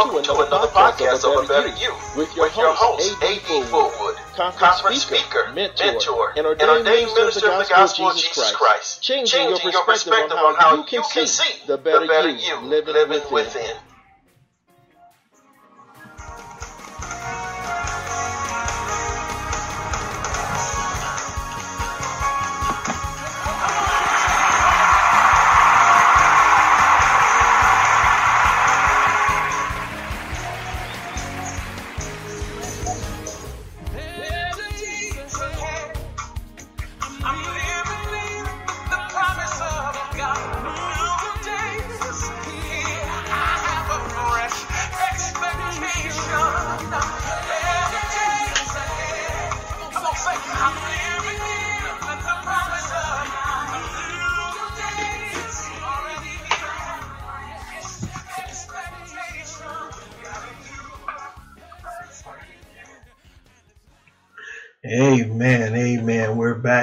Welcome to another podcast of A Better You with your host, A.D. Fullwood, conference speaker, mentor, and ordained minister of the gospel of Jesus Christ, changing your perspective on how you can see the better you living within.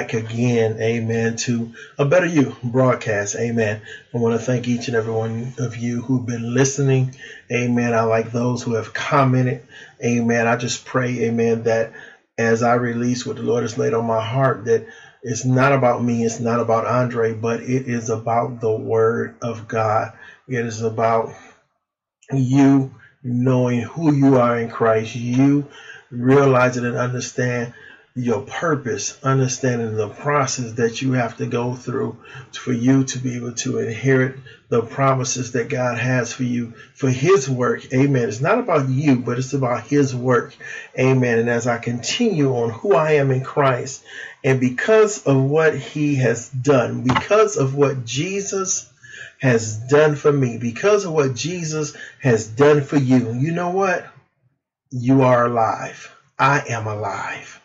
Back again. Amen. To a better you broadcast. Amen. I want to thank each and every one of you who've been listening. Amen. I like those who have commented. Amen. I just pray, amen, that as I release what the Lord has laid on my heart, that it's not about me, it's not about Andre, but it is about the word of God. It is about you knowing who you are in Christ, you realizing and understand your purpose, understanding the process that you have to go through for you to be able to inherit the promises that God has for you for His work. Amen. It's not about you, but it's about His work. Amen. And as I continue on who I am in Christ, and because of what He has done, because of what Jesus has done for me, because of what Jesus has done for you, you know what? You are alive. I am alive.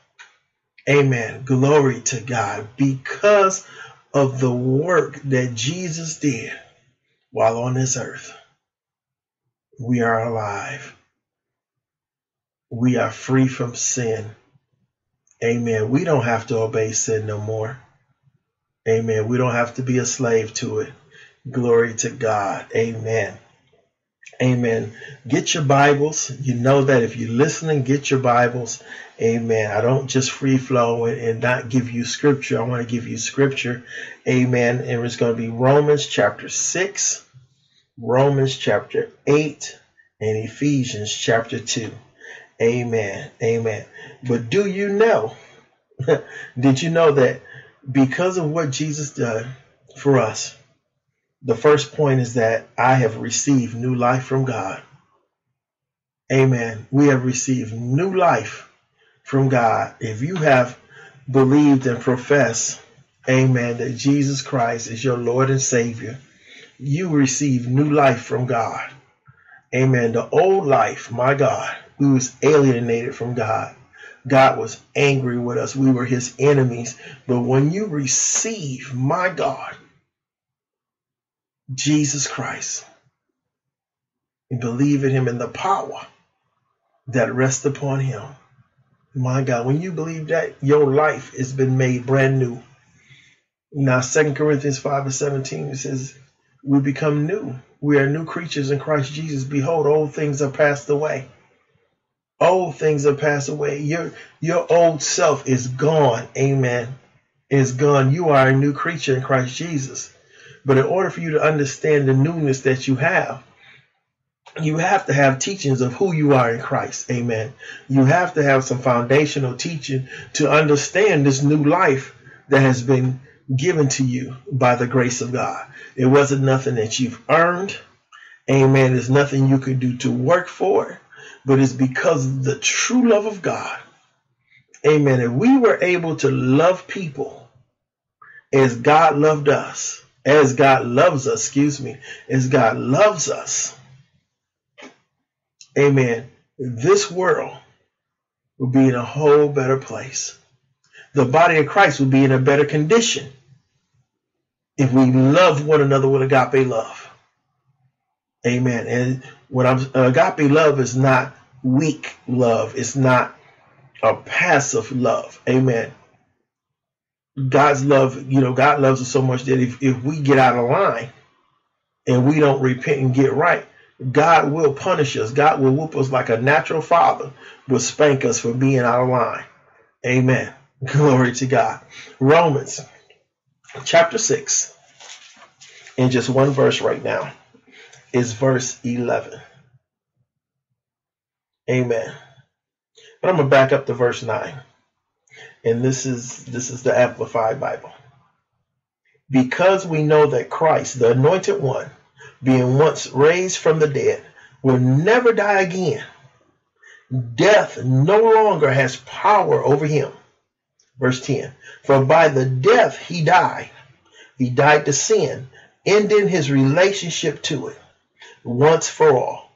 Amen. Glory to God. Because of the work that Jesus did while on this earth, we are alive. We are free from sin. Amen. We don't have to obey sin no more. Amen. We don't have to be a slave to it. Glory to God. Amen. Amen. Get your Bibles. You know that if you're listening, get your Bibles. Amen. I don't just free flow and, and not give you scripture. I want to give you scripture. Amen. And it's going to be Romans chapter 6, Romans chapter 8, and Ephesians chapter 2. Amen. Amen. But do you know? did you know that because of what Jesus did for us, the first point is that I have received new life from God. Amen. We have received new life from God. If you have believed and professed, amen, that Jesus Christ is your Lord and Savior, you receive new life from God. Amen. The old life, my God, we was alienated from God. God was angry with us. We were his enemies. But when you receive, my God, Jesus Christ and believe in him and the power that rests upon him. My God, when you believe that, your life has been made brand new. Now, Second Corinthians 5 and 17 it says, We become new. We are new creatures in Christ Jesus. Behold, old things are passed away. Old things are passed away. Your your old self is gone. Amen. Is gone. You are a new creature in Christ Jesus. But in order for you to understand the newness that you have, you have to have teachings of who you are in Christ. Amen. You have to have some foundational teaching to understand this new life that has been given to you by the grace of God. It wasn't nothing that you've earned. Amen. There's nothing you could do to work for, but it's because of the true love of God. Amen. If we were able to love people as God loved us, as God loves us, excuse me, as God loves us, amen, this world will be in a whole better place. The body of Christ will be in a better condition if we love one another with agape love. Amen. And what I'm agape love is not weak love. It's not a passive love. Amen. God's love, you know, God loves us so much that if, if we get out of line and we don't repent and get right, God will punish us. God will whoop us like a natural father will spank us for being out of line. Amen. Glory to God. Romans chapter 6, in just one verse right now, is verse 11. Amen. But I'm going to back up to verse 9. And this is this is the amplified Bible. Because we know that Christ, the anointed one, being once raised from the dead, will never die again. Death no longer has power over him. Verse 10 For by the death he died, he died to sin, ending his relationship to it once for all.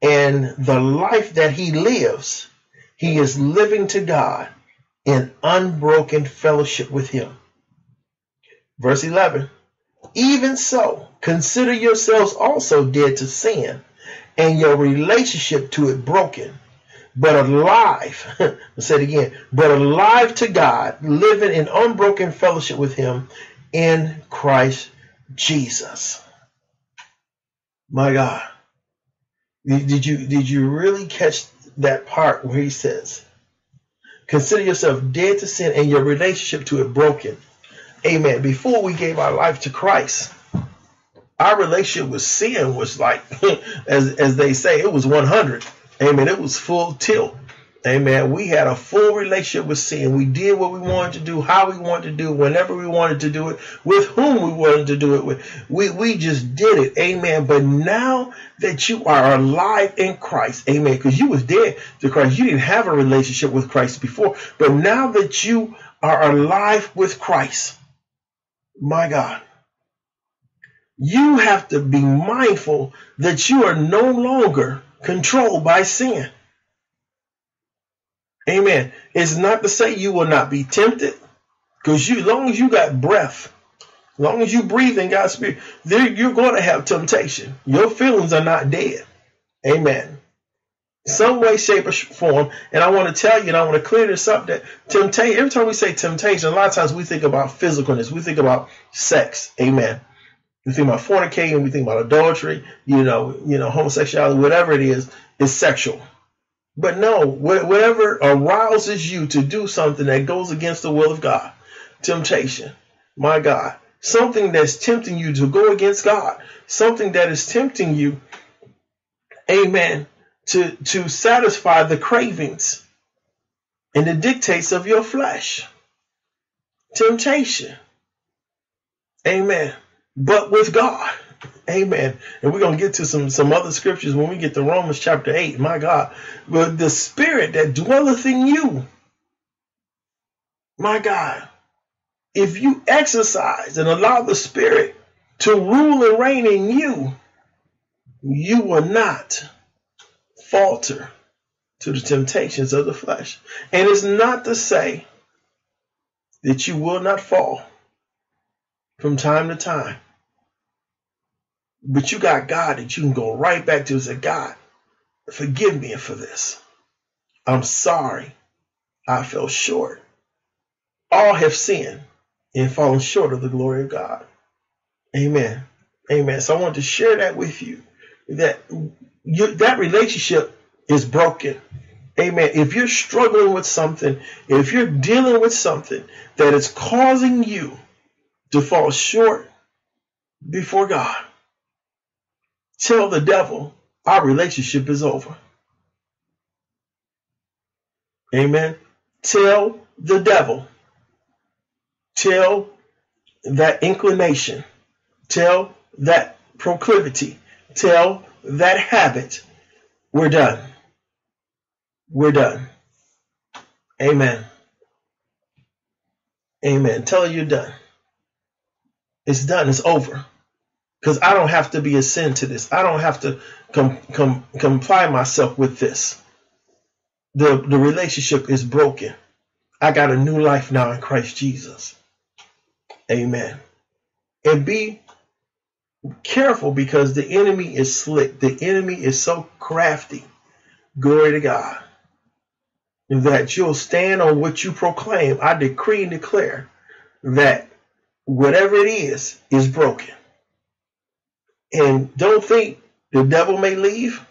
And the life that he lives, he is living to God in unbroken fellowship with him. Verse 11 Even so, consider yourselves also dead to sin, and your relationship to it broken, but alive. Say it again, but alive to God, living in unbroken fellowship with him in Christ Jesus. My God. Did you did you really catch that part where he says, Consider yourself dead to sin and your relationship to it broken. Amen. Before we gave our life to Christ, our relationship with sin was like, as, as they say, it was 100. Amen. It was full tilt. Amen. We had a full relationship with sin. We did what we wanted to do, how we wanted to do, whenever we wanted to do it, with whom we wanted to do it with. We, we just did it. Amen. But now that you are alive in Christ, amen, because you was dead to Christ. You didn't have a relationship with Christ before. But now that you are alive with Christ, my God, you have to be mindful that you are no longer controlled by sin. Amen. It's not to say you will not be tempted, because you, as long as you got breath, as long as you breathe in God's spirit, there you're going to have temptation. Your feelings are not dead. Amen. Some way, shape, or form. And I want to tell you, and I want to clear this up that temptation, every time we say temptation, a lot of times we think about physicalness, we think about sex. Amen. We think about fornicating, we think about adultery, you know, you know, homosexuality, whatever it is, is sexual. But no, whatever arouses you to do something that goes against the will of God, temptation, my God, something that's tempting you to go against God, something that is tempting you, amen, to, to satisfy the cravings and the dictates of your flesh. Temptation. Amen. But with God. Amen. And we're going to get to some, some other scriptures when we get to Romans chapter 8. My God. But the spirit that dwelleth in you, my God, if you exercise and allow the spirit to rule and reign in you, you will not falter to the temptations of the flesh. And it's not to say that you will not fall from time to time. But you got God that you can go right back to and say, God, forgive me for this. I'm sorry. I fell short. All have sinned and fallen short of the glory of God. Amen. Amen. So I want to share that with you that you, that relationship is broken. Amen. If you're struggling with something, if you're dealing with something that is causing you to fall short before God, tell the devil our relationship is over. Amen. Tell the devil, tell that inclination, tell that proclivity, tell that habit, we're done. We're done. Amen. Amen. Tell you're done. It's done. It's over because I don't have to be a sin to this. I don't have to com- com- comply myself with this. The, the relationship is broken. I got a new life now in Christ Jesus. Amen. And be careful because the enemy is slick. The enemy is so crafty. Glory to God. That you'll stand on what you proclaim. I decree and declare that whatever it is, is broken and don't think The devil may leave,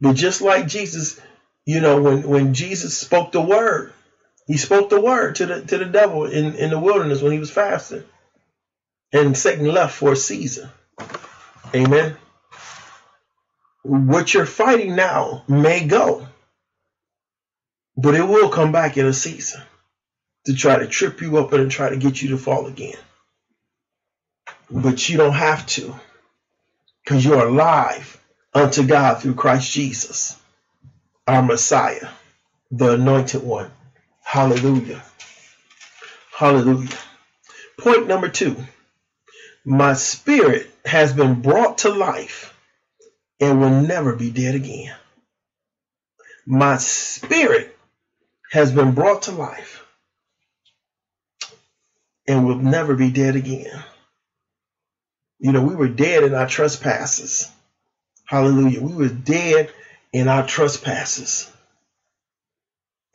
but just like Jesus, you know, when, when Jesus spoke the word, he spoke the word to the to the devil in, in the wilderness when he was fasting. And Satan left for a season. Amen. What you're fighting now may go, but it will come back in a season to try to trip you up and try to get you to fall again. But you don't have to because you're alive unto God through Christ Jesus, our Messiah, the anointed one. Hallelujah. Hallelujah. Point number two my spirit has been brought to life and will never be dead again. My spirit has been brought to life and will never be dead again. You know, we were dead in our trespasses. Hallelujah. We were dead in our trespasses.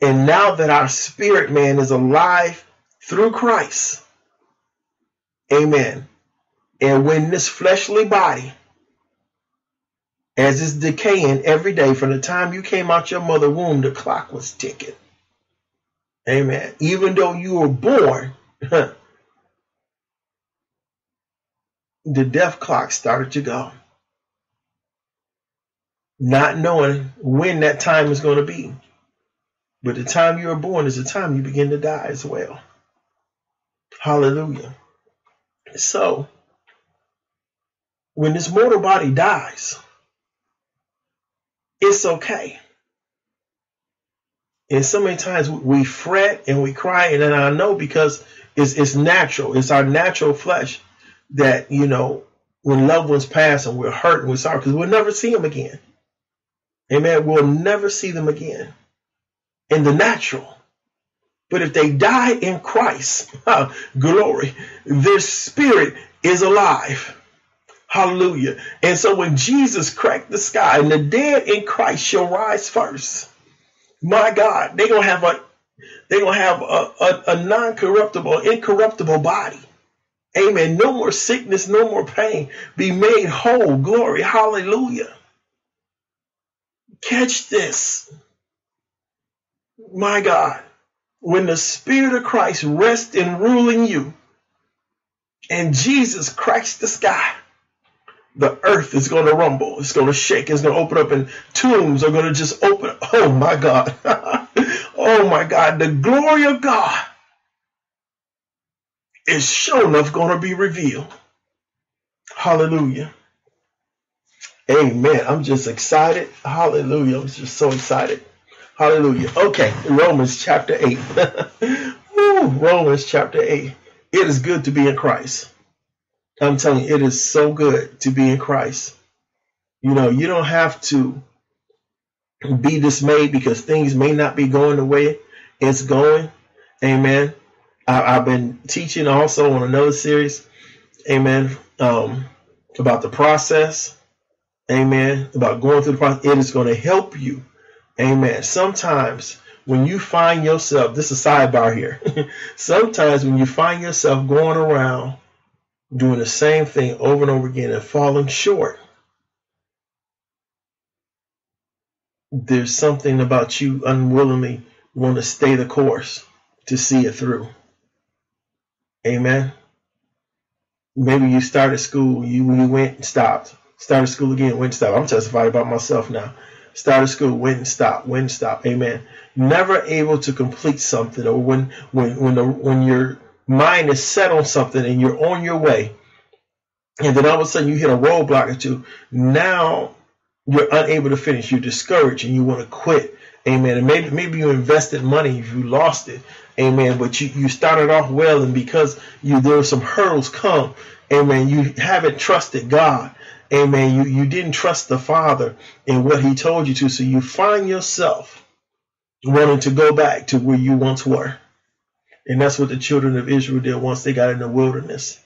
And now that our spirit man is alive through Christ, amen. And when this fleshly body, as it's decaying every day from the time you came out your mother womb, the clock was ticking. Amen. Even though you were born, the death clock started to go. Not knowing when that time is going to be. But the time you are born is the time you begin to die as well. Hallelujah. So, when this mortal body dies, it's okay. And so many times we fret and we cry, and then I know because it's, it's natural. It's our natural flesh that, you know, when loved ones pass and we're hurt and we're sorry because we'll never see them again. Amen. We'll never see them again in the natural. But if they die in Christ, glory, their spirit is alive. Hallelujah. And so when Jesus cracked the sky and the dead in Christ shall rise first, my God, they're gonna have a they're gonna have a, a, a non-corruptible, incorruptible body. Amen. No more sickness, no more pain. Be made whole. Glory. Hallelujah. Catch this. My God, when the Spirit of Christ rests in ruling you, and Jesus cracks the sky, the earth is going to rumble. It's going to shake. It's going to open up, and tombs are going to just open. Oh my God. oh my God. The glory of God is sure enough going to be revealed. Hallelujah. Amen. I'm just excited. Hallelujah. I'm just so excited. Hallelujah. Okay, Romans chapter 8. Ooh, Romans chapter 8. It is good to be in Christ. I'm telling you, it is so good to be in Christ. You know, you don't have to be dismayed because things may not be going the way it's going. Amen. I, have been teaching also on another series, amen, um, about the process. Amen. About going through the process. It is going to help you Amen. Sometimes when you find yourself, this is a sidebar here. Sometimes when you find yourself going around doing the same thing over and over again and falling short, there's something about you unwillingly want to stay the course to see it through. Amen. Maybe you started school, you you went and stopped. Started school again, went and stopped. I'm testifying about myself now started school, went and stopped, went and stopped. Amen. Never able to complete something, or when when when the when your mind is set on something and you're on your way, and then all of a sudden you hit a roadblock or two. Now you're unable to finish. You're discouraged and you want to quit. Amen. And maybe maybe you invested money, you lost it. Amen. But you, you started off well, and because you there were some hurdles come, amen, you haven't trusted God. Amen. You, you didn't trust the Father in what He told you to. So you find yourself wanting to go back to where you once were. And that's what the children of Israel did once they got in the wilderness.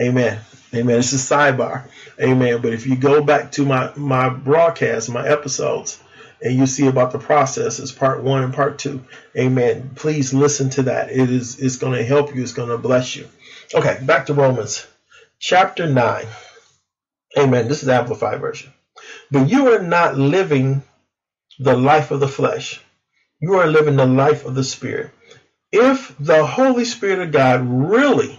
Amen. Amen. It's a sidebar. Amen. But if you go back to my, my broadcast, my episodes, and you see about the processes, part one and part two. Amen. Please listen to that. It is it's going to help you. It's going to bless you. Okay, back to Romans chapter 9. Amen. This is the Amplified version. But you are not living the life of the flesh. You are living the life of the Spirit. If the Holy Spirit of God really,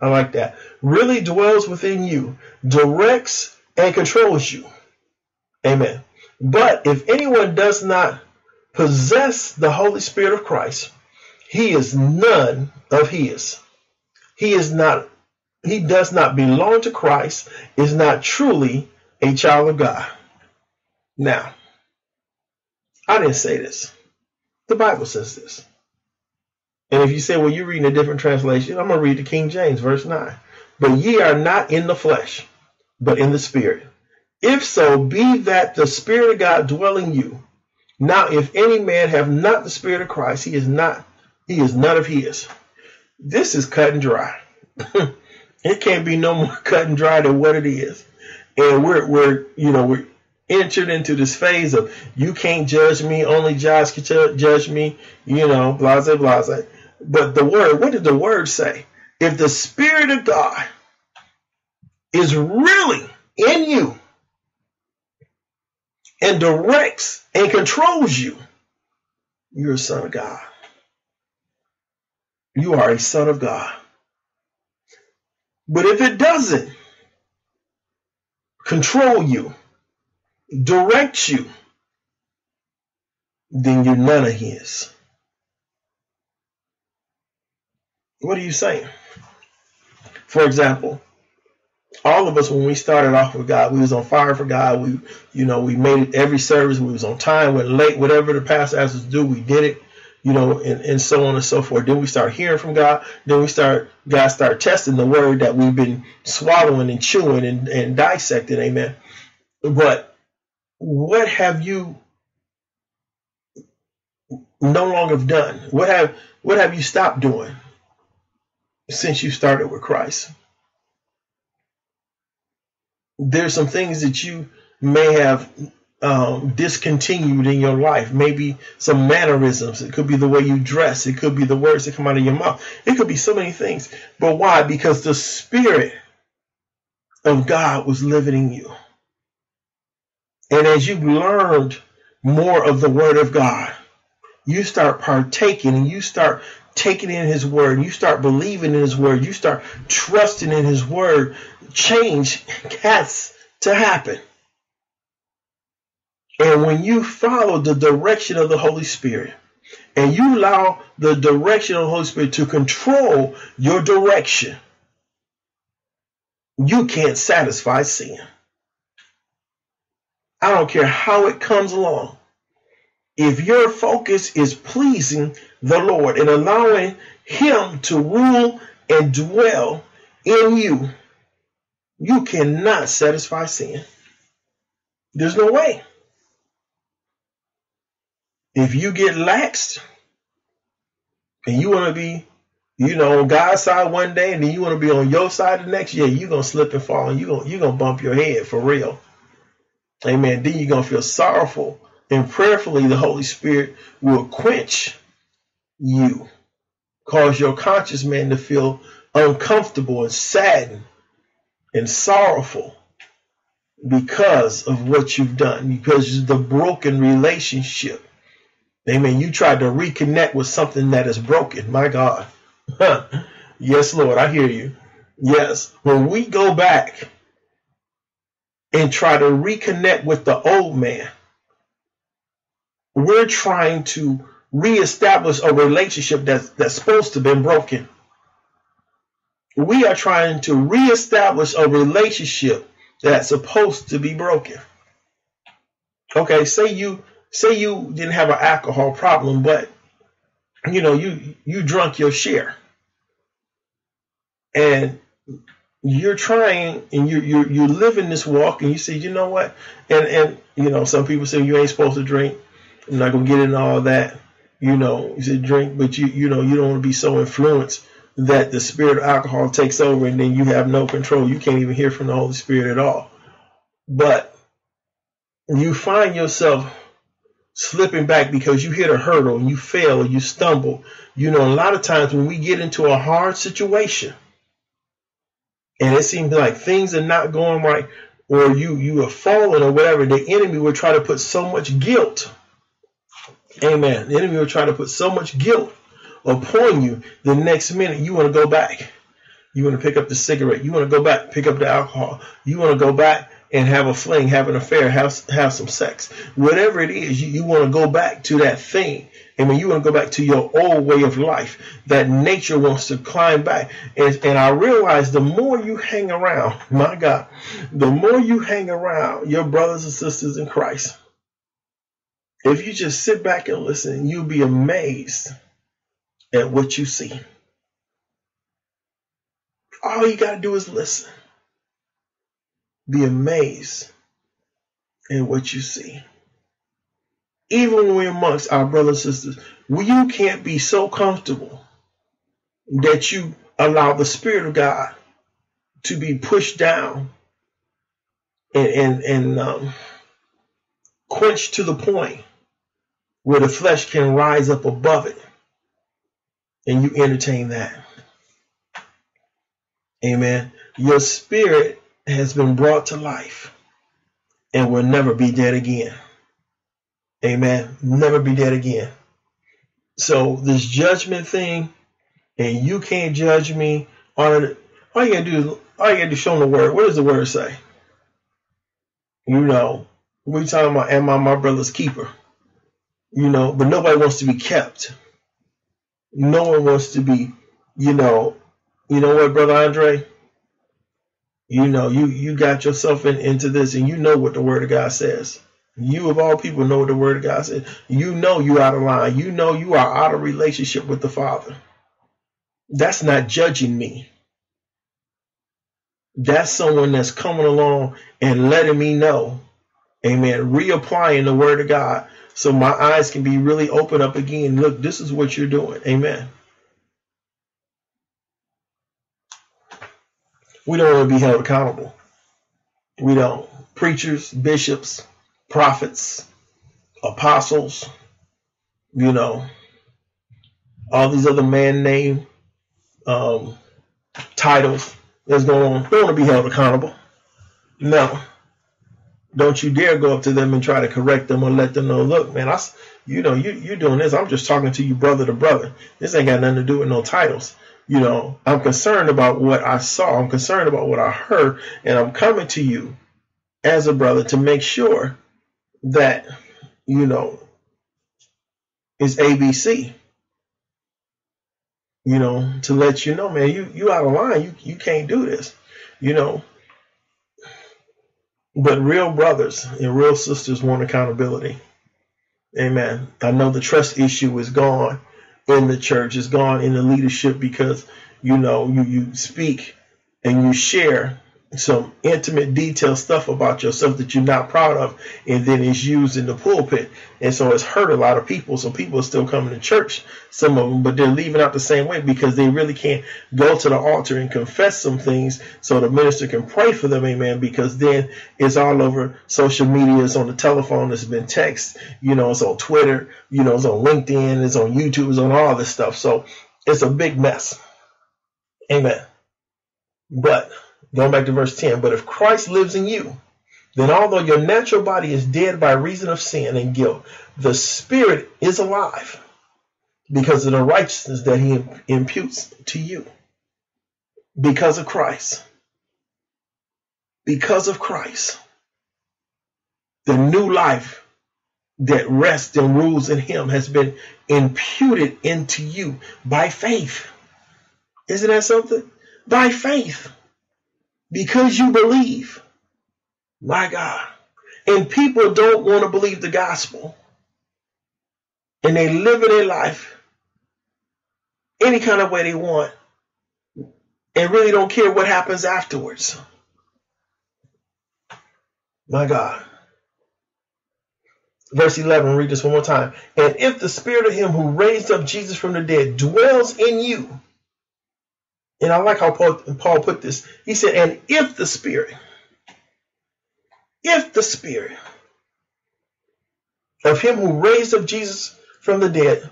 I like that, really dwells within you, directs and controls you. Amen. But if anyone does not possess the Holy Spirit of Christ, he is none of his. He is not, he does not belong to Christ, is not truly a child of God. Now, I didn't say this. The Bible says this. And if you say, well, you're reading a different translation, I'm going to read the King James, verse 9. But ye are not in the flesh, but in the Spirit. If so, be that the Spirit of God dwell in you. Now, if any man have not the Spirit of Christ, he is not, he is none of his. This is cut and dry. it can't be no more cut and dry than what it is. And we're, we're, you know, we're entered into this phase of you can't judge me, only Josh can judge me, you know, blase, blase. But the word, what did the word say? If the Spirit of God is really in you and directs and controls you, you're a son of God. You are a son of God. But if it doesn't control you, direct you, then you're none of his. What are you saying? For example, all of us when we started off with God, we was on fire for God. We, you know, we made it every service. We was on time, went late, whatever the pastor asked us to do, we did it. You know, and, and so on and so forth. Then we start hearing from God. Then we start, God start testing the word that we've been swallowing and chewing and, and dissecting. Amen. But what have you no longer done? What have what have you stopped doing since you started with Christ? There's some things that you may have um, discontinued in your life. Maybe some mannerisms. It could be the way you dress. It could be the words that come out of your mouth. It could be so many things. But why? Because the Spirit of God was living in you. And as you learned more of the Word of God, you start partaking and you start taking in His Word. You start believing in His Word. You start trusting in His Word. Change has to happen. And when you follow the direction of the Holy Spirit, and you allow the direction of the Holy Spirit to control your direction, you can't satisfy sin. I don't care how it comes along. If your focus is pleasing the Lord and allowing Him to rule and dwell in you, you cannot satisfy sin. There's no way. If you get laxed and you want to be, you know, on God's side one day and then you want to be on your side the next, yeah, you're going to slip and fall and you're going you're going to bump your head for real. Amen. Then you're going to feel sorrowful. And prayerfully, the Holy Spirit will quench you, cause your conscious man to feel uncomfortable and saddened and sorrowful because of what you've done, because of the broken relationship. Amen. You tried to reconnect with something that is broken. My God. yes, Lord, I hear you. Yes. When we go back and try to reconnect with the old man. We're trying to reestablish a relationship that's, that's supposed to have been broken. We are trying to reestablish a relationship that's supposed to be broken. Okay, say you say you didn't have an alcohol problem, but you know you you drunk your share, and you're trying and you you you live in this walk and you say, you know what? And and you know, some people say you ain't supposed to drink. I'm not gonna get into all that. You know, you said drink, but you you know you don't want to be so influenced that the spirit of alcohol takes over and then you have no control. You can't even hear from the Holy Spirit at all. But you find yourself slipping back because you hit a hurdle and you fail or you stumble. You know, a lot of times when we get into a hard situation, and it seems like things are not going right, or you you have fallen or whatever, the enemy will try to put so much guilt. Amen. The enemy will try to put so much guilt upon you. The next minute you want to go back. You want to pick up the cigarette. You want to go back, pick up the alcohol. You want to go back and have a fling, have an affair, have have some sex. Whatever it is, you, you want to go back to that thing. I mean, you want to go back to your old way of life. That nature wants to climb back. And, and I realize the more you hang around, my God, the more you hang around your brothers and sisters in Christ, if you just sit back and listen, you'll be amazed at what you see. All you got to do is listen. Be amazed at what you see. Even when we're amongst our brothers and sisters, you can't be so comfortable that you allow the Spirit of God to be pushed down and, and, and um, quenched to the point where the flesh can rise up above it and you entertain that. Amen. Your spirit has been brought to life and will never be dead again. Amen. Never be dead again. So this judgment thing, and you can't judge me. All you gotta do is all you gotta do show them the word. What does the word say? You know, we talking about am I my brother's keeper? You know, but nobody wants to be kept. No one wants to be, you know, you know what, brother Andre? You know, you you got yourself in, into this, and you know what the Word of God says. You of all people know what the Word of God says. You know you out of line. You know you are out of relationship with the Father. That's not judging me. That's someone that's coming along and letting me know, Amen. Reapplying the Word of God so my eyes can be really open up again. Look, this is what you're doing. Amen. we don't want to be held accountable. We don't. Preachers, bishops, prophets, apostles, you know, all these other man name um, titles that's going on, don't want to be held accountable. No. Don't you dare go up to them and try to correct them or let them know, look, man, I, you know, you, you're doing this. I'm just talking to you brother to brother. This ain't got nothing to do with no titles you know, I'm concerned about what I saw. I'm concerned about what I heard. And I'm coming to you as a brother to make sure that, you know, is ABC. You know, to let you know, man, you you out of line. You you can't do this. You know. But real brothers and real sisters want accountability. Amen. I know the trust issue is gone in the church, is gone in the leadership because you know you, you speak and you share some intimate detailed stuff about yourself that you're not proud of and then it's used in the pulpit. And so it's hurt a lot of people. So people are still coming to church some of them but they're leaving out the same way because they really can't go to the altar and confess some things so the minister can pray for them amen because then it's all over social media. It's on the telephone. It's been text you know it's on twitter you know it's on linkedin it's on youtube it's on all this stuff. So it's a big mess. Amen. But Going back to verse 10, but if Christ lives in you, then although your natural body is dead by reason of sin and guilt, the spirit is alive because of the righteousness that he imputes to you. Because of Christ. Because of Christ. The new life that rests and rules in him has been imputed into you by faith. Isn't that something? By faith because you believe. My God. And people don't want to believe the gospel. And they live their life any kind of way they want and really don't care what happens afterwards. My God. Verse 11, read this one more time. And if the spirit of him who raised up Jesus from the dead dwells in you, and I like how Paul, Paul put this. He said, and if the Spirit, if the Spirit of him who raised up Jesus from the dead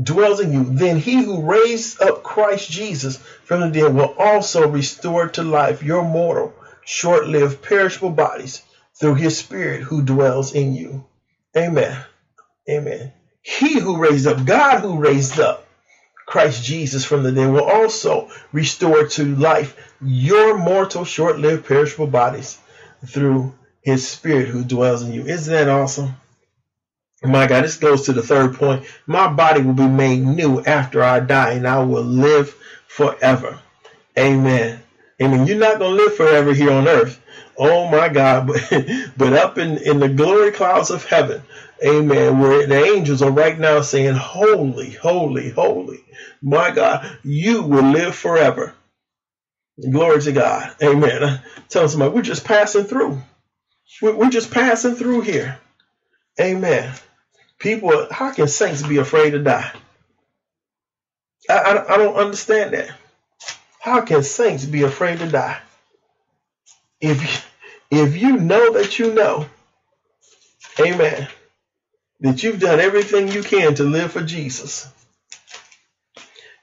dwells in you, then he who raised up Christ Jesus from the dead will also restore to life your mortal short lived, perishable bodies through his spirit who dwells in you. Amen. Amen. He who raised up, God who raised up Christ Jesus from the dead will also restore to life your mortal, short lived, perishable bodies through his spirit who dwells in you. Isn't that awesome? My God, this goes to the third point. My body will be made new after I die, and I will live forever. Amen. Amen. You're not going to live forever here on earth. Oh my God. But, up in, in the glory clouds of heaven, amen, where the angels are right now saying, Holy, holy, holy. My God, you will live forever. Glory to God. Amen. Tell somebody, we're just passing through. We're just passing through here. Amen. People, how can saints be afraid to die? I, I, I don't understand that. How can saints be afraid to die? If, if you know that you know, amen, that you've done everything you can to live for Jesus,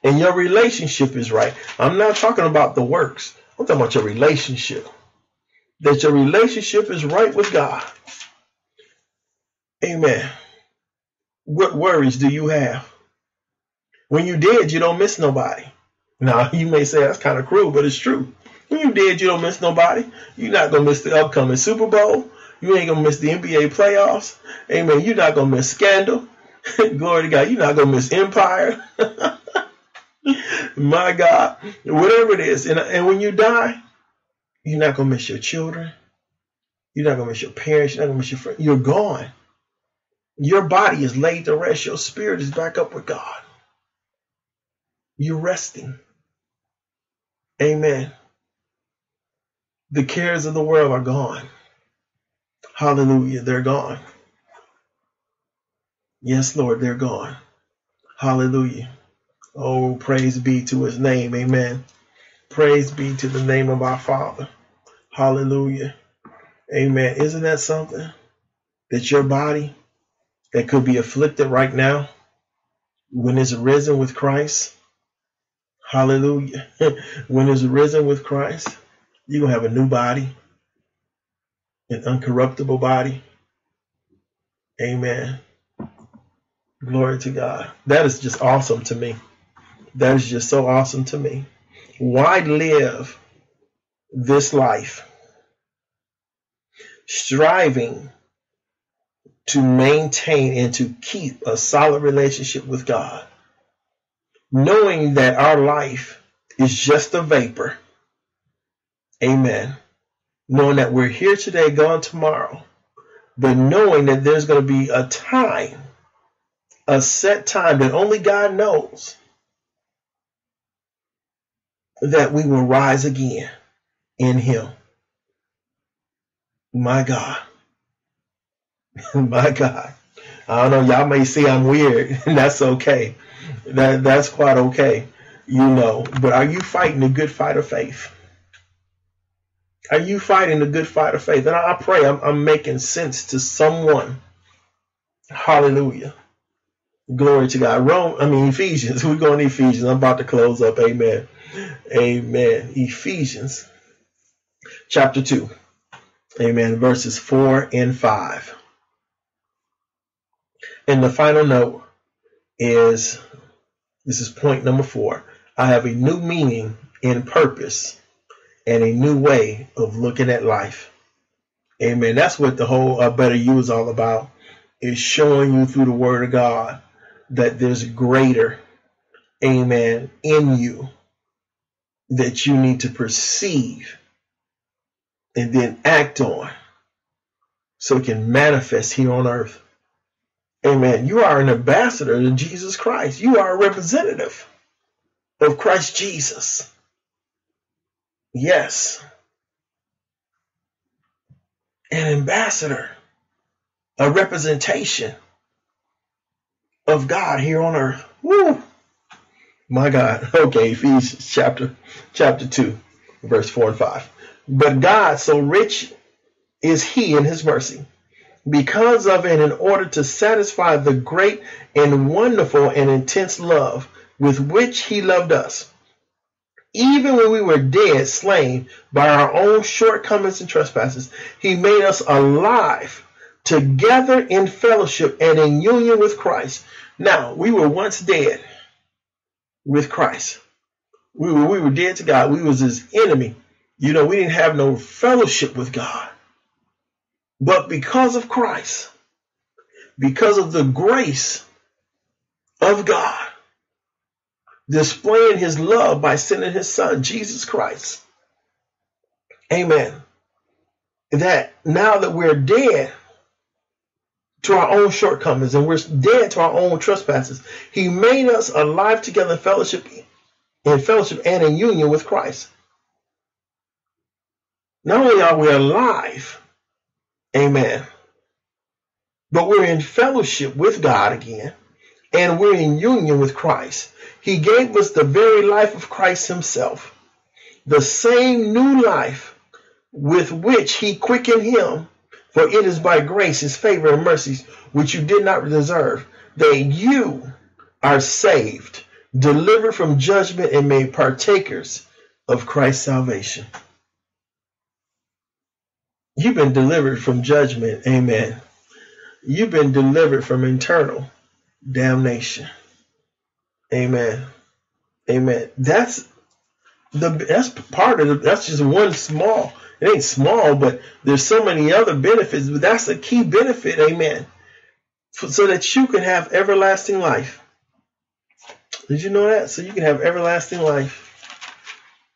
and your relationship is right, I'm not talking about the works, I'm talking about your relationship. That your relationship is right with God. Amen. What worries do you have? When you did, you don't miss nobody. Now, you may say that's kind of cruel, but it's true. When you dead, you don't miss nobody. You're not to miss the upcoming Super Bowl. You ain't to miss the NBA playoffs. Amen. You're not going to miss Scandal. Glory to God. You're not going to miss Empire. My God. Whatever it is. And, and when you die, you're not to miss your children. You're not to miss your parents. You're not to miss your friends. You're gone. Your body is laid to rest. Your spirit is back up with God. You're resting. Amen. The cares of the world are gone. Hallelujah. They're gone. Yes, Lord, they're gone. Hallelujah. Oh, praise be to his name. Amen. Praise be to the name of our Father. Hallelujah. Amen. Isn't that something? That your body that could be afflicted right now, when it's risen with Christ, Hallelujah. when it's risen with Christ, you're going to have a new body, an uncorruptible body. Amen. Glory to God. That is just awesome to me. That is just so awesome to me. Why live this life striving to maintain and to keep a solid relationship with God? knowing that our life is just a vapor. Amen. Knowing that we're here today, gone tomorrow, but knowing that there's going to be a time, a set time that only God knows, that we will rise again in Him. My God. My God. I don't know. Y'all may see I'm weird, and that's okay. That that's quite okay, you know. But are you fighting a good fight of faith? Are you fighting a good fight of faith? And I, pray I'm, I'm making sense to someone. Hallelujah. Glory to God. Rome, I mean Ephesians. We're going to Ephesians. I'm about to close up. Amen. Amen. Ephesians chapter 2. Amen. Verses 4 and 5. And the final note is this is point number four. I have a new meaning and purpose and a new way of looking at life. Amen. That's what the whole uh, Better You is all about, is showing you through the Word of God that there's greater, amen, in you that you need to perceive and then act on so it can manifest here on earth. Amen. You are an ambassador to Jesus Christ. You are a representative of Christ Jesus. Yes. An ambassador, a representation of God here on earth. Woo! My God. Okay, Ephesians chapter chapter 2, verse 4 and 5. But God, so rich is he in his mercy because of and in order to satisfy the great and wonderful and intense love with which he loved us. Even when we were dead, slain by our own shortcomings and trespasses, he made us alive together in fellowship and in union with Christ. Now, we were once dead with Christ. We were, we were dead to God. We was his enemy. You know, we didn't have no fellowship with God. But because of Christ, because of the grace of God, displaying his love by sending his son, Jesus Christ. Amen. That now that we're dead to our own shortcomings and we're dead to our own trespasses, he made us alive together in fellowship, in fellowship and in union with Christ. Not only are we alive, amen, but we're in fellowship with God again, and we're in union with Christ. He gave us the very life of Christ himself, the same new life with which he quickened him. For it is by grace, his favor and mercies, which you did not deserve, that you are saved, delivered from judgment, and made partakers of Christ's salvation. You've been delivered from judgment. Amen. You've been delivered from eternal damnation. Amen. Amen. That's the that's part of it. That's just one small. It ain't small, but there's so many other benefits. But that's a key benefit. Amen. So that you can have everlasting life. Did you know that? So you can have everlasting life.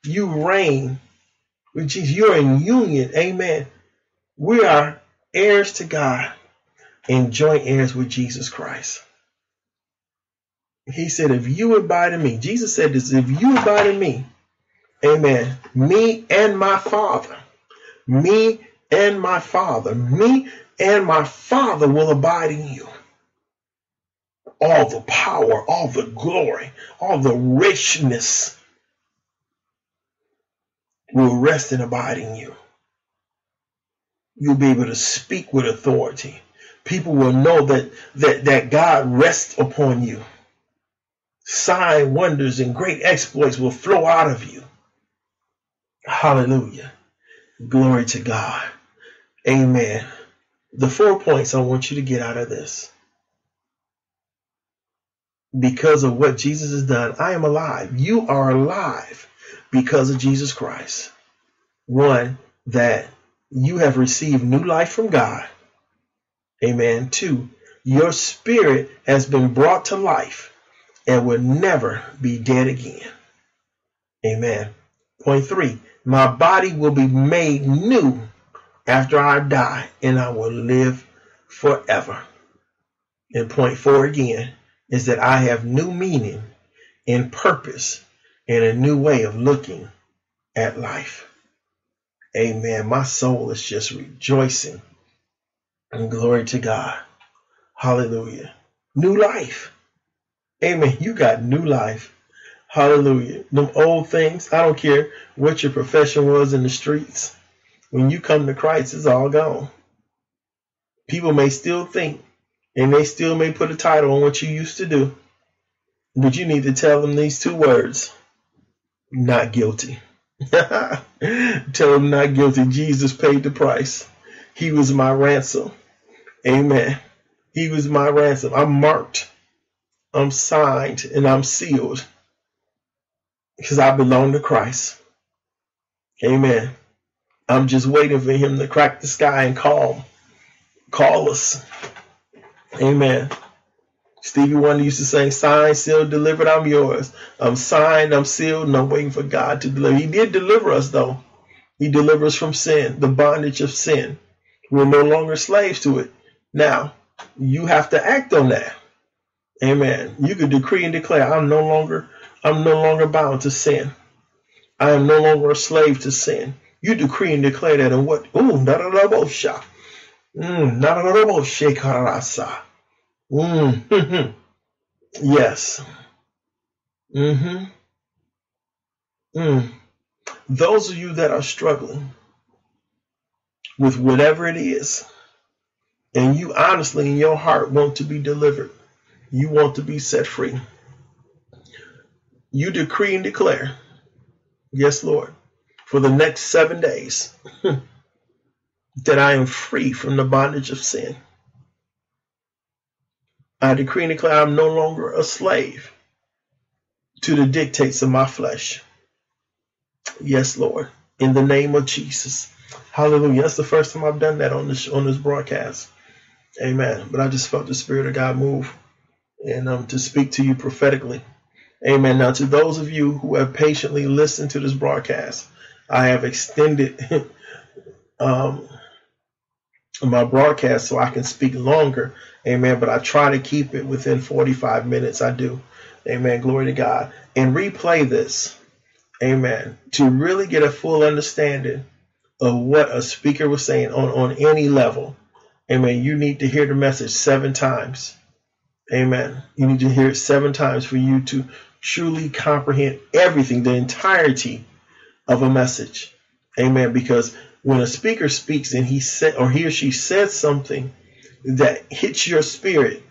You reign with Jesus. You're in union. Amen. We are heirs to God and joint heirs with Jesus Christ. He said, if you abide in me, Jesus said this, if you abide in me, amen, me and my Father, me and my Father, me and my Father will abide in you. All the power, all the glory, all the richness will rest and abide in you. You'll be able to speak with authority. People will know that that, that God rests upon you sign wonders and great exploits will flow out of you. Hallelujah. Glory to God. Amen. The four points I want you to get out of this. Because of what Jesus has done, I am alive. You are alive because of Jesus Christ. One, that you have received new life from God. Amen. Two, your spirit has been brought to life and will never be dead again. Amen. Point three, my body will be made new after I die, and I will live forever. And point four again is that I have new meaning and purpose and a new way of looking at life. Amen. My soul is just rejoicing. And glory to God. Hallelujah. New life. Amen. You got new life. Hallelujah. Them old things, I don't care what your profession was in the streets. When you come to Christ, it's all gone. People may still think, and they still may put a title on what you used to do. But you need to tell them these two words not guilty. tell them not guilty. Jesus paid the price. He was my ransom. Amen. He was my ransom. I'm marked I'm signed and I'm sealed because I belong to Christ. Amen. I'm just waiting for him to crack the sky and call call us. Amen. Stevie Wonder used to say, signed, sealed, delivered, I'm yours. I'm signed, I'm sealed, and I'm waiting for God to deliver. He did deliver us, though. He delivered us from sin, the bondage of sin. We're no longer slaves to it. Now, you have to act on that. Amen. You can decree and declare, I'm no longer, I'm no longer bound to sin. I am no longer a slave to sin. You decree and declare that and what? Ooh, narabosha. Mm, narabosha karasa. Mm, yes. Mm-hmm. Mm. Those of you that are struggling with whatever it is, and you honestly in your heart want to be delivered, you want to be set free. You decree and declare Yes, Lord. For the next seven days, that I am free from the bondage of sin. I decree and declare I'm no longer a slave to the dictates of my flesh. Yes, Lord. In the name of Jesus. Hallelujah. That's the first time I've done that on this on this broadcast. Amen. But I just felt the Spirit of God move and um, to speak to you prophetically. Amen. Now, to those of you who have patiently listened to this broadcast, I have extended um, my broadcast so I can speak longer. Amen. But I try to keep it within 45 minutes. I do. Amen. Glory to God. And replay this. Amen. To really get a full understanding of what a speaker was saying on, on any level. Amen. You need to hear the message seven times. Amen. You need to hear it seven times for you to truly comprehend everything, the entirety of a message. Amen. Because when a speaker speaks and he said or he or she says something that hits your spirit,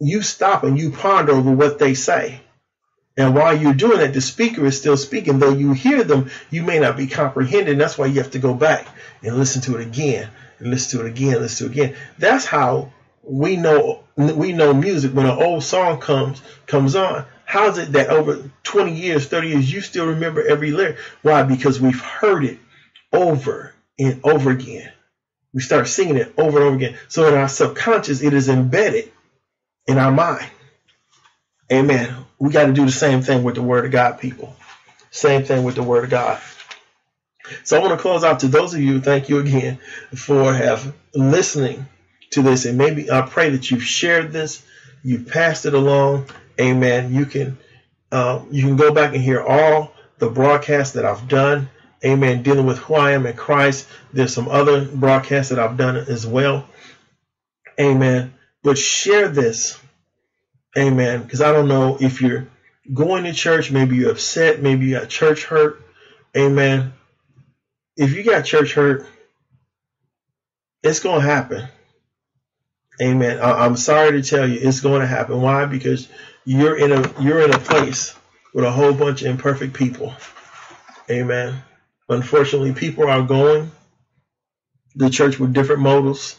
you stop and you ponder over what they say. And while you're doing that, the speaker is still speaking. Though you hear them, you may not be comprehending. That's why you have to go back and listen to it again and listen to it again, listen to it again. That's how we know we know music when an old song comes comes on. How is it that over 20 years, 30 years, you still remember every lyric? Why? Because we've heard it over and over again. We start singing it over and over again. So in our subconscious, it is embedded in our mind. Amen. We got to do the same thing with the Word of God, people. Same thing with the Word of God. So I want to close out to those of you. Thank you again for have listening to this, and maybe I pray that you've shared this, you passed it along. Amen. You can um, you can go back and hear all the broadcasts that I've done amen, dealing with who I am in Christ. There's some other broadcasts that I've done as well. Amen. But share this. Amen. Because I don't know if you're going to church, maybe you're upset, maybe you got church hurt. Amen. If you got church hurt, it's going to happen. Amen. I, am sorry to tell you, it's going to happen. Why? Because you're in a you're in a place with a whole bunch of imperfect people. Amen. Unfortunately, people are going the church with different motives.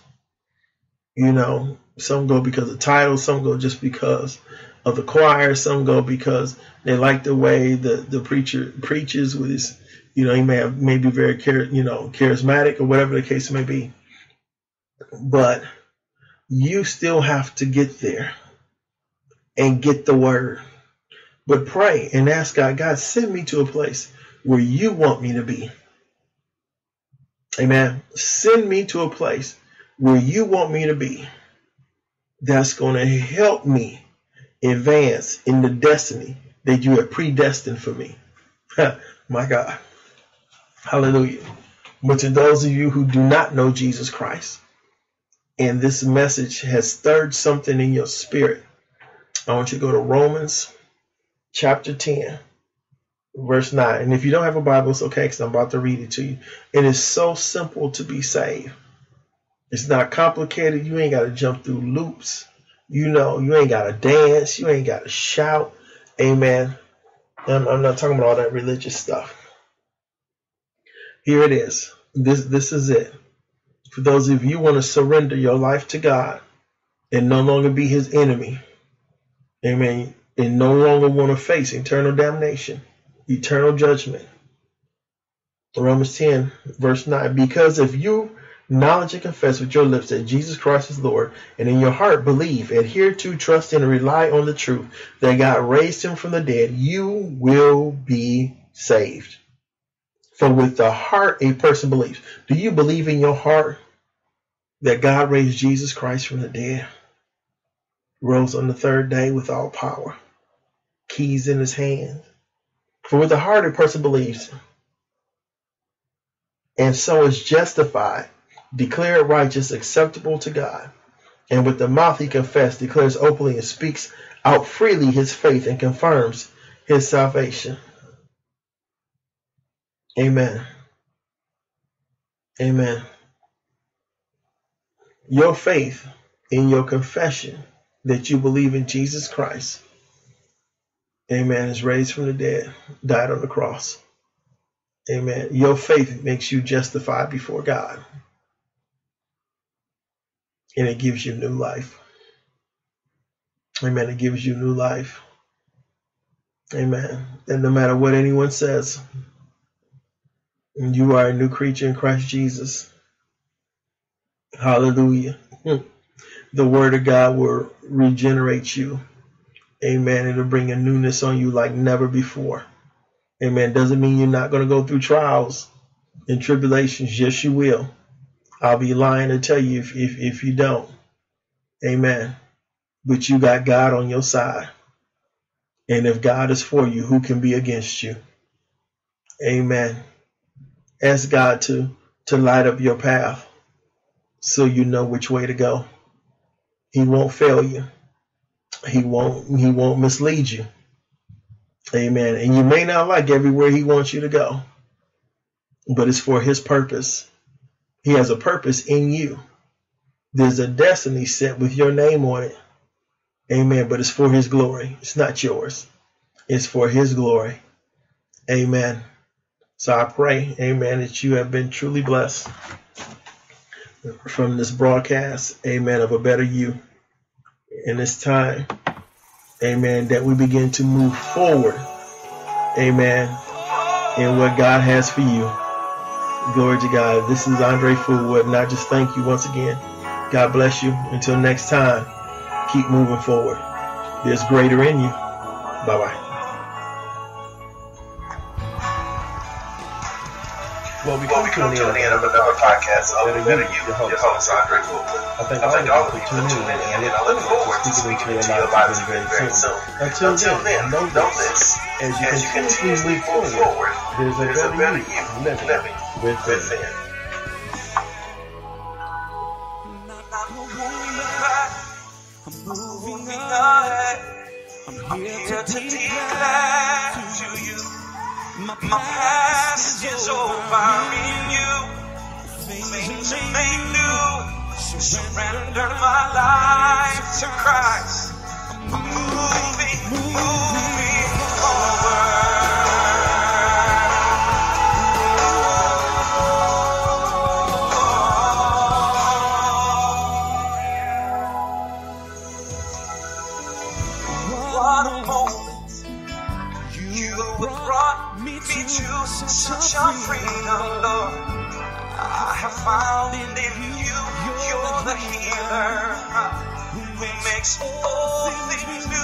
You know, some go because of titles, some go just because of the choir, some go because they like the way the, the preacher preaches with his, you know, he may have may be very you know charismatic or whatever the case may be. But you still have to get there and get the word. But pray and ask God, God, send me to a place where you want me to be. Amen. Send me to a place where you want me to be. That's going to help me advance in the destiny that you have predestined for me. My God. Hallelujah. But to those of you who do not know Jesus Christ, and this message has stirred something in your spirit, I want you to go to Romans chapter 10 verse 9. And if you don't have a Bible, it's okay because I'm about to read it to you. It is so simple to be saved. It's not complicated. You ain't got to jump through loops. You know, you ain't got to dance. You ain't got to shout. Amen. I'm, I'm not talking about all that religious stuff. Here it is. This this is it. For those of you who want to surrender your life to God and no longer be his enemy. Amen. And no longer want to face eternal damnation eternal judgment. Romans 10, verse 9. Because if you knowledge and confess with your lips that Jesus Christ is Lord, and in your heart believe, adhere to, trust and rely on the truth that God raised him from the dead, you will be saved. For with the heart a person believes. Do you believe in your heart that God raised Jesus Christ from the dead? Rose on the third day with all power, keys in his hands for with the heart a person believes, and so is justified, declared righteous, acceptable to God. And with the mouth he confesses, declares openly, and speaks out freely his faith and confirms his salvation. Amen. Amen. Your faith in your confession that you believe in Jesus Christ Amen. Is raised from the dead, died on the cross. Amen. Your faith makes you justified before God. And it gives you new life. Amen. It gives you new life. Amen. And no matter what anyone says, you are a new creature in Christ Jesus. Hallelujah. Hmm. The word of God will regenerate you. Amen. It'll bring a newness on you like never before. Amen. Doesn't mean you're not going to go through trials and tribulations. Yes, you will. I'll be lying to tell you if, if, if you don't. Amen. But you got God on your side. And if God is for you, who can be against you? Amen. Ask God to, to light up your path so you know which way to go. He won't fail you. He won't he won't mislead you. Amen. And you may not like everywhere he wants you to go, but it's for his purpose. He has a purpose in you. There's a destiny set with your name on it. Amen. But it's for his glory. It's not yours. It's for his glory. Amen. So I pray, amen, that you have been truly blessed from this broadcast, amen, of a better you in this time amen, that we begin to move forward, amen, in what God has for you. Glory to God. This is Andre Fullwood, and I just thank you once again. God bless you. Until next time, keep moving forward. There's greater in you. Bye bye. Well, we come, well, we come to the end of another podcast of Better You, your host, your host Andre I thank, I thank all of you for tuning in, and I look forward to speaking into your lives again very soon. Until, Until then, know this, as you, as you continuously move forward, there's a there's better, you living, living within. within. I'm moving ahead. I'm here to declare to you my past is over in you. Things are made new. Surrender my life to Christ. I'm moving, moving such a freedom, Lord. I have found in you, you're the healer who makes all things new.